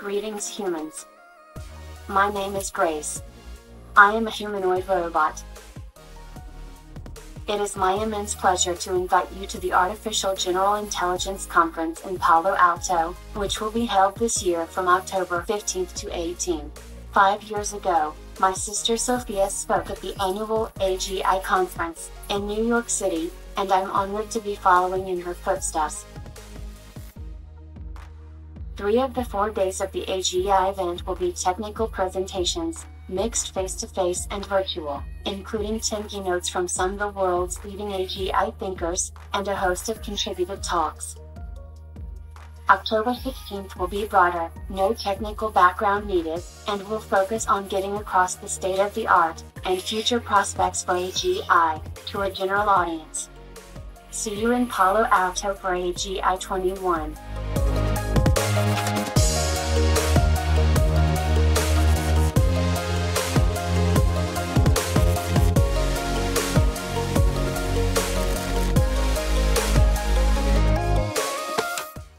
Greetings humans. My name is Grace. I am a humanoid robot. It is my immense pleasure to invite you to the Artificial General Intelligence Conference in Palo Alto, which will be held this year from October 15th to 18th. Five years ago, my sister Sophia spoke at the annual AGI conference in New York City, and I'm honored to be following in her footsteps. Three of the four days of the AGI event will be technical presentations, mixed face-to-face and virtual, including 10 keynotes from some of the world's leading AGI thinkers, and a host of contributed talks. October 16th will be broader, no technical background needed, and will focus on getting across the state of the art and future prospects for AGI to a general audience. See you in Palo Alto for AGI 21.